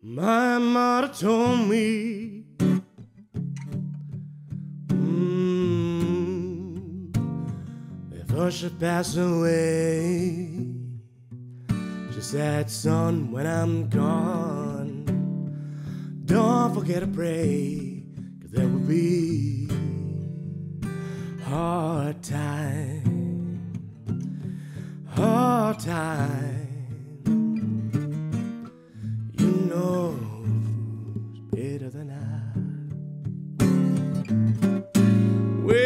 My mother told me. Mm, before she passed away, she said, Son, when I'm gone, don't forget to pray, cause there will be hard time, hard time. Better than I. Well,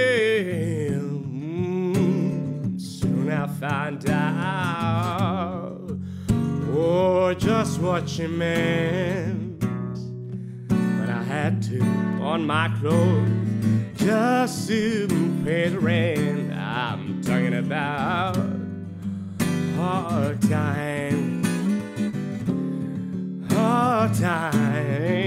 mm, soon I'll find out. Oh, just what she meant. But I had to on my clothes just to pay the rent. I'm talking about hard time, hard time.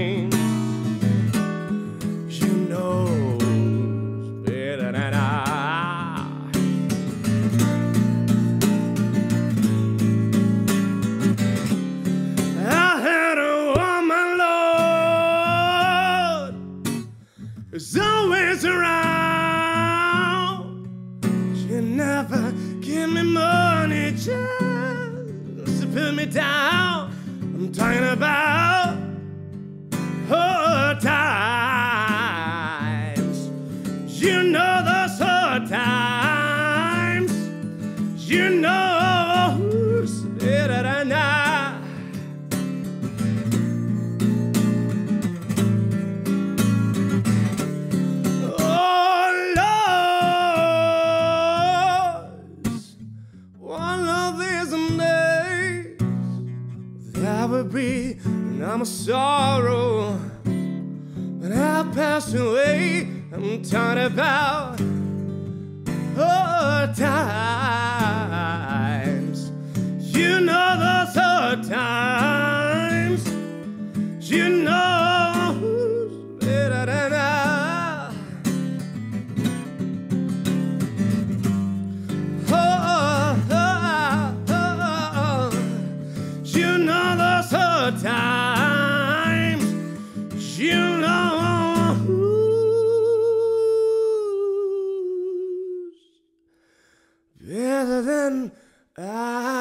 Who's always around. She never give me money just to put me down. I'm talking about hard times. You know those hard times. You know be no more sorrow when I pass away. I'm tired about oh, hard times. You the time. You know better than I.